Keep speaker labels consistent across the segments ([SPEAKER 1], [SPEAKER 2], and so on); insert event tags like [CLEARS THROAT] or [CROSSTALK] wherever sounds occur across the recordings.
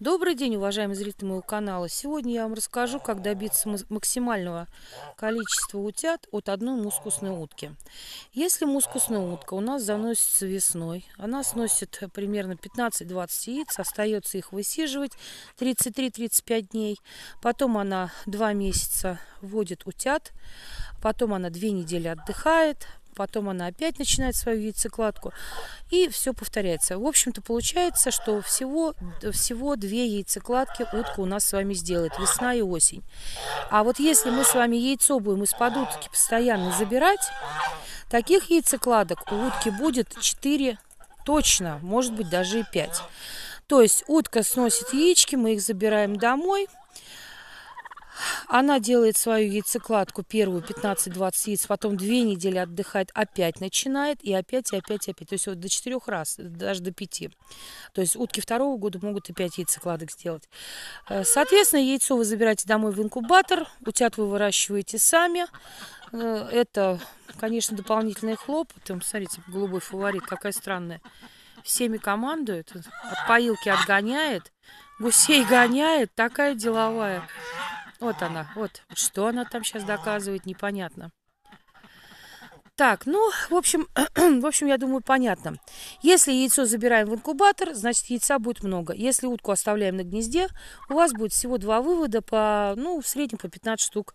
[SPEAKER 1] Добрый день, уважаемые зрители моего канала. Сегодня я вам расскажу, как добиться максимального количества утят от одной мускусной утки. Если мускусная утка у нас заносится весной, она сносит примерно 15-20 яиц, остается их высиживать 33-35 дней. Потом она 2 месяца вводит утят, потом она 2 недели отдыхает, потом она опять начинает свою яйцекладку, и все повторяется. В общем-то, получается, что всего, всего две яйцекладки утка у нас с вами сделает, весна и осень. А вот если мы с вами яйцо будем из-под утки постоянно забирать, таких яйцекладок у утки будет 4 точно, может быть даже и 5. То есть утка сносит яички, мы их забираем домой – она делает свою яйцекладку первую 15-20 яиц, потом две недели отдыхает, опять начинает, и опять, и опять, и опять. То есть вот до четырех раз, даже до пяти. То есть утки второго года могут и пять яйцекладок сделать. Э, соответственно, яйцо вы забираете домой в инкубатор, утят вы выращиваете сами. Э, это, конечно, дополнительный хлопот. Смотрите, голубой фаворит, какая странная. Всеми командует, от поилки отгоняет, гусей гоняет, такая деловая. Вот она, вот. Что она там сейчас доказывает, непонятно. Так, ну, в общем, [CLEARS THROAT] в общем, я думаю, понятно. Если яйцо забираем в инкубатор, значит, яйца будет много. Если утку оставляем на гнезде, у вас будет всего два вывода по, ну, в среднем по 15 штук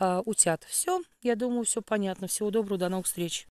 [SPEAKER 1] э, утят. Все, я думаю, все понятно. Всего доброго, до новых встреч.